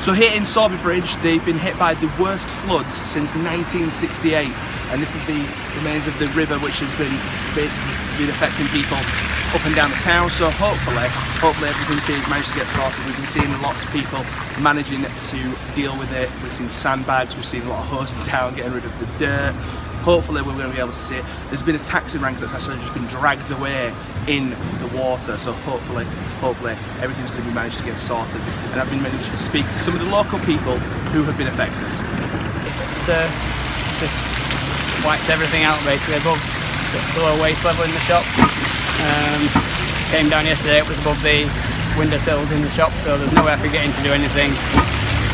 So here in Sowerby Bridge, they've been hit by the worst floods since 1968, and this is the remains of the river which has been basically been affecting people up and down the town. So hopefully, hopefully everything can manage to get sorted. We've been seeing lots of people managing to deal with it. We've seen sandbags, we've seen a lot of hoses down, getting rid of the dirt. Hopefully we're going to be able to see it. There's been a taxi rank that's actually just been dragged away in water. So hopefully, hopefully everything's going to be managed to get sorted. And I've been managed to speak to some of the local people who have been affected. It uh, just wiped everything out basically above the low waste level in the shop. Um, came down yesterday, it was above the windowsills in the shop, so there's no way I could get in to do anything.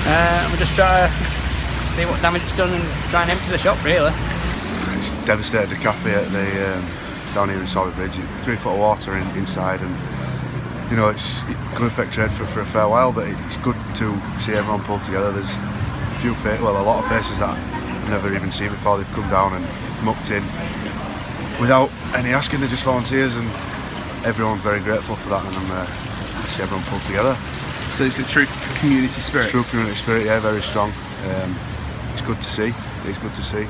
Uh, we'll just try to see what damage it's done and try and empty the shop really. It's devastated the cafe at the um, down here in Sowerby Bridge. Three foot of water in, inside, and you know it's it could affect trade for, for a fair while. But it's good to see everyone pull together. There's a few, fa- well, a lot of faces that I've never even seen before. They've come down and mucked in without any asking. They're just volunteers, and everyone's very grateful for that. And I'm uh, to see everyone pull together. So it's a true community spirit. True community spirit, yeah, very strong. Um, it's good to see. It's good to see.